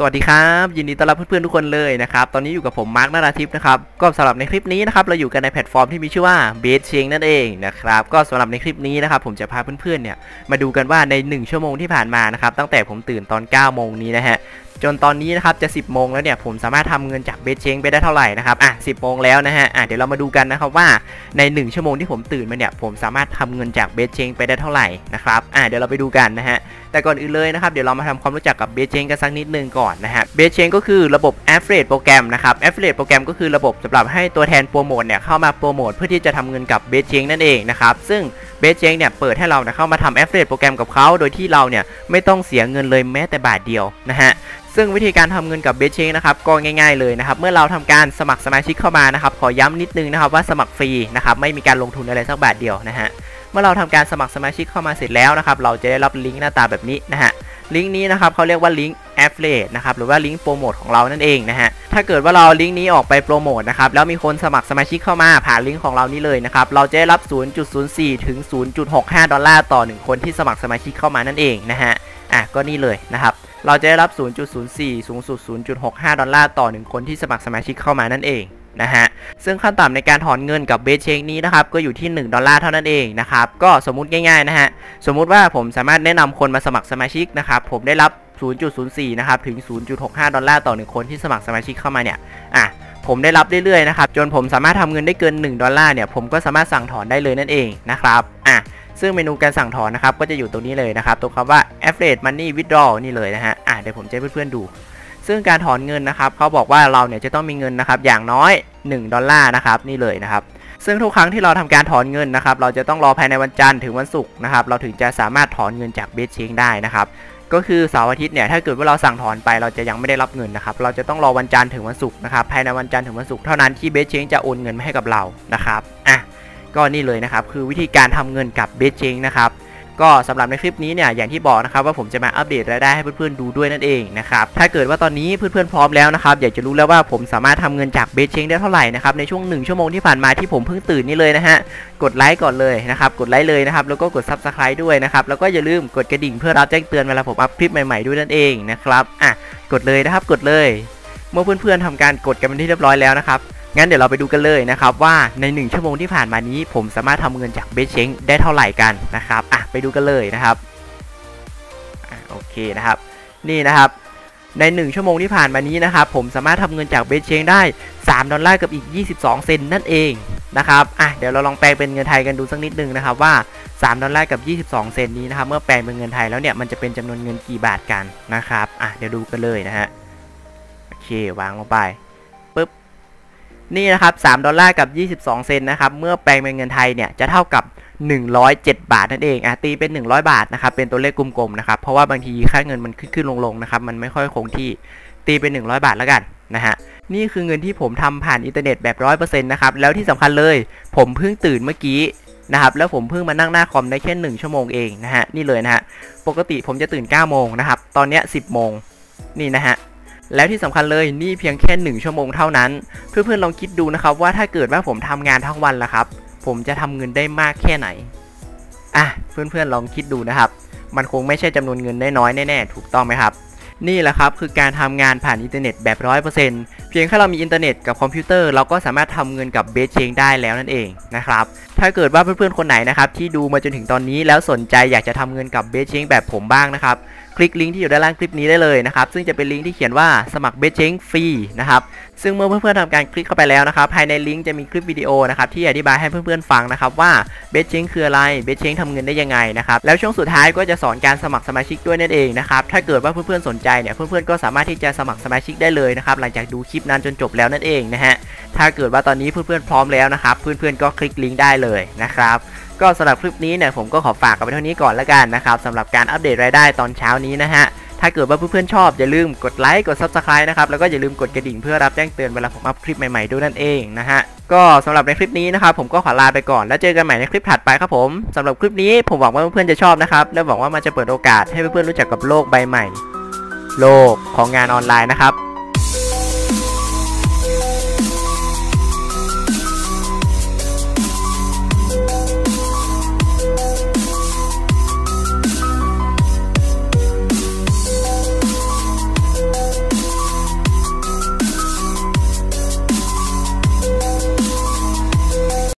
สวัสดีครับ ยินดีต้อนรับเพื่อนๆทุกคนเลยนะครับ ตอนนี้อยู่กับผมมาร์คนาราทิพย์นะครับ ก็สำหรับในคลิปนี้นะครับ เราอยู่กันในแพลตฟอร์มที่มีชื่อว่าเบสเชงนั่นเองนะครับ ก็สำหรับในคลิปนี้นะครับ ผมจะพาเพื่อนๆเนี่ยมาดูกันว่าใน 1 ชั่วโมงที่ผ่านมานะครับ ตั้งแต่ผมตื่นตอน9โมงนี้นะฮะ จนตอนนี้นะครับจะ10โมงแล้วเนี่ยผมสามารถทำเงินจากเบสเชงไปได้เท่าไหร่นะครับอะ10โมงแล้วนะฮะอะเดี๋ยวเรามาดูกันนะครับว่าใน 1 ชั่วโมงที่ผมตื่นมาเนี่ยผมสามารถทำเงินจากเบสเชงไปได้เท่าไหร่นะครับอะเดี๋ยวเราไปดูกันนะฮะแต่ก่อนอื่นเลยนะครับเดี๋ยวเรามาทำความรู้จักกับเบสเชงกันสักนิดนึงก่อนนะฮะเบสเชงก็คือระบบ Affiliate โปรแกรมนะครับ Affiliate โปรแกรมก็คือระบบสำหรับให้ตัวแทนโปรโมทเนี่ยเข้ามาโปรโมทเพื่อที่จะทำเงินกับเบสเชงนั่นเองนะครับซึ่งเบสเชงเนี่ยเปิดให้เรานะเข้ามาทำ Affiliate โปรแกรมกับเขาโดยที่เราเนี่ยไม่ต้องเสียเงินเลยแม้แต่บาทเดียวนะฮะ ซึ่งวิธีการทำเงินกับเบสเชงนะครับก็ง่าย ๆเลยนะครับ เมื่อเราทำการสมัครสมาชิกเข้ามานะครับ ขอย้ำนิดนึงนะครับว่าสมัครฟรีนะครับไม่มีการลงทุนอะไรสักบาทเดียวนะฮะเมื่อเราทำการสมัครสมาชิกเข้ามาเสร็จแล้วนะครับ เราจะได้รับลิงก์หน้าตาแบบนี้นะฮะลิงก์นี้นะครับเขาเรียกว่าลิงก์ Affiliate นะครับหรือว่าลิงก์โปรโมทของเรานั่นเองนะฮะถ้าเกิดว่าเราลิงก์นี้ออกไปโปรโมทนะครับแล้วมีคนสมัครสมาชิกเข้ามาผ่านลิงก์ของเรานี้เลยนะครับเราจะได้รับ 0.04 ถึง 0.65 ดอลลาร์ต่อ 1 คนที่สมัครสมาชิกเข้ามานั่นเองนะฮะอะก็นี่เลยนะครับ เราจะได้รับ 0.04 สูงสุด 0.65 ดอลลาร์ต่อ 1 คนที่สมัครสมาชิกเข้ามานั่นเองนะฮะ ซึ่งขั้นต่ำในการถอนเงินกับ BestChange นี้นะครับ ก็อยู่ที่ 1 ดอลลาร์เท่านั้นเองนะครับ ก็สมมุติง่ายๆนะฮะ สมมุติว่าผมสามารถแนะนำคนมาสมัครสมาชิกนะครับ ผมได้รับ 0.04 นะครับ ถึง 0.65 ดอลลาร์ต่อ 1 คนที่สมัครสมาชิกเข้ามาเนี่ย อะผมได้รับเรื่อยๆนะครับ จนผมสามารถทำเงินได้เกิน 1 ดอลลาร์เนี่ย ผมก็สามารถสั่งถอนได้เลยนั่นเองนะครับ อะ ซึ่งเมนูการสั่งถอนนะครับก็จะอยู่ตรงนี้เลยนะครับตรงคำว่า affiliate money withdrawal นี่เลยนะฮะอะเดี๋ยวผมจะให้เพื่อนๆดู ซึ่งการถอนเงินนะครับเขาบอกว่าเราเนี่ยจะต้องมีเงินนะครับอย่างน้อย 1 ดอลลาร์นะครับนี่เลยนะครับซึ่งทุกครั้งที่เราทำการถอนเงินนะครับเราจะต้องรอภายในวันจันทร์ถึงวันศุกร์นะครับเราถึงจะสามารถถอนเงินจากเบสเชงได้นะครับก็คือเสาร์อาทิตย์เนี่ยถ้าเกิดว่าเราสั่งถอนไปเราจะยังไม่ได้รับเงินนะครับเราจะต้องรอวันจันทร์ถึงวันศุกร์นะครับภายในวันจันทร์ถึงวันศุกร์เท่านั้นที่เบสเชงจะโอนเงินมาให้กับเรานะครับอะ ก็นี่เลยนะครับ คือวิธีการทำเงินกับเบสเชงนะครับก็สำหรับในคลิปนี้เนี่ยอย่างที่บอกนะครับว่าผมจะมาอัปเดตรายได้ให้เพื่อนๆดูด้วยนั่นเองนะครับถ้าเกิดว่าตอนนี้เพื่อนๆพร้อมแล้วนะครับอยากจะรู้แล้วว่าผมสามารถทำเงินจากเบสเชงได้เท่าไหร่นะครับในช่วง 1 ชั่วโมงที่ผ่านมาที่ผมเพิ่งตื่นนี่เลยนะฮะกดไลค์ก่อนเลยนะครับกดไลค์เลยนะครับแล้วก็กดซับสไคร b ์ด้วยนะครับแล้วก็อย่าลืมกดกระดิ่งเพื่อรับแจ้งเตือนเวลาผมอัพคลิปใหม่ๆด้วยนั่นเองนะครับอะกดเลยนะครับกดเลย เมื่อเพื่อนๆทำการกดกันเป็นที่เรียบร้อยแล้วนะครับ งั้นเดี๋ยวเราไปดูกันเลยนะครับว่าใน 1 ชั่วโมงที่ผ่านมานี้ ผมสามารถทำเงินจาก BestChange ได้เท่าไหร่กันนะครับอะไปดูกันเลยนะครับโอเคนะครับ นี่นะครับใน 1 ชั่วโมงที่ผ่านมานี้นะครับผมสามารถทำเงินจาก BestChange ได้ 3 ดอลลาร์กับอีก 22 เซนต์นั่นเองนะครับอะเดี๋ยวเราลองแปลงเป็นเงินไทยกันดูสักนิดนึงนะครับว่า 3 ดอลลาร์กับ 22 เซนต์นี้นะครับเมื่อแปลงเป็นเงินไทยแล้วเนี่ยมันจะเป็นจำนวนเงินกี่บาทกันนะครับอะเดี๋ยวดูกันเลยนะฮะโอเควางลงไป นี่นะครับ3ดอลลาร์กับ 22 เซนต์นะครับ เมื่อแปลงเป็นเงินไทยเนี่ยจะเท่ากับ 107 บาทนั่นเองอะตีเป็น 100 บาทนะครับ เป็นตัวเลขกลมๆนะครับ เพราะว่าบางทีค่าเงินมันขึ้นๆลงๆนะครับ มันไม่ค่อยคงที่ ตีเป็น 100 บาทแล้วกันนะฮะ นี่คือเงินที่ผมทำผ่านอินเทอร์เน็ตแบบ 100%นะครับ แล้วที่สำคัญเลย ผมเพิ่งตื่นเมื่อกี้นะครับ แล้วผมเพิ่งมานั่งหน้าคอมได้แค่ 1 ชั่วโมงเองนะฮะ นี่เลยนะฮะ ปกติผมจะตื่น9โมงนะครับ ตอนเนี้ย10โมงนี่นะฮะ แล้วที่สำคัญเลยนี่เพียงแค่ 1 ชั่วโมงเท่านั้น เพื่อนๆลองคิดดูนะครับว่าถ้าเกิดว่าผมทำงานทั้งวันละครับ ผมจะทำเงินได้มากแค่ไหนอะเพื่อนๆลองคิดดูนะครับ มันคงไม่ใช่จำนวนเงินน้อยๆแน่ๆถูกต้องไหมครับ นี่แหละครับคือการทำงานผ่านอินเทอร์เน็ตแบบ100%เพียงแค่เรามีอินเทอร์เน็ตกับคอมพิวเตอร์เราก็สามารถทำเงินกับ BestChange ได้แล้วนั่นเองนะครับถ้าเกิดว่าเพื่อนๆคนไหนนะครับที่ดูมาจนถึงตอนนี้แล้วสนใจอยากจะทำเงินกับ BestChange แบบผมบ้างนะครับ คลิกลิงก์ที่อยู่ด้านล่างคลิปนี้ได้เลยนะครับ ซึ่งจะเป็นลิงก์ที่เขียนว่าสมัคร BestChange ฟรีนะครับ ซึ่งเมื่อเพื่อนๆทำการคลิกเข้าไปแล้วนะครับ ภายในลิงก์จะมีคลิปวิดีโอนะครับที่อธิบายให้เพื่อนๆฟังนะครับว่าเบสเชงคืออะไร เบสเชงทำเงินได้ยังไงนะครับ แล้วช่วงสุดท้ายก็จะสอนการสมัครสมาชิกด้วยนั่นเองนะครับ ถ้าเกิดว่าเพื่อนๆสนใจเนี่ย เพื่อนๆก็สามารถที่จะสมัครสมาชิกได้เลยนะครับ หลังจากดูคลิปนั้นจนจบแล้วนั่นเองนะฮะ ถ้าเกิดว่าตอนนี้เพื่อนๆพร้อมแล้วนะครับ เพื่อนๆก็คลิกลิงก์ได้เลยนะครับ ก็สำหรับคลิปนี้เนี่ยผมก็ขอฝากกันไปเท่านี้ก่อนละกันนะครับสำหรับการอัปเดตรายได้ตอนเช้านี้นะฮะถ้าเกิดว่าเพื่อนๆชอบอย่าลืมกดไลค์กด Subscribe นะครับแล้วก็อย่าลืมกดกระดิ่งเพื่อรับแจ้งเตือนเวลาผมอัพคลิปใหม่ๆด้วยนั่นเองนะฮะก็สำหรับในคลิปนี้นะครับผมก็ขอลาไปก่อนแล้วเจอกันใหม่ในคลิปถัดไปครับผมสำหรับคลิปนี้ผมหวังว่าเพื่อนๆจะชอบนะครับและหวังว่ามันจะเปิดโอกาสให้เพื่อนๆรู้จักกับโลกใบใหม่ โลกของงานออนไลน์นะครับ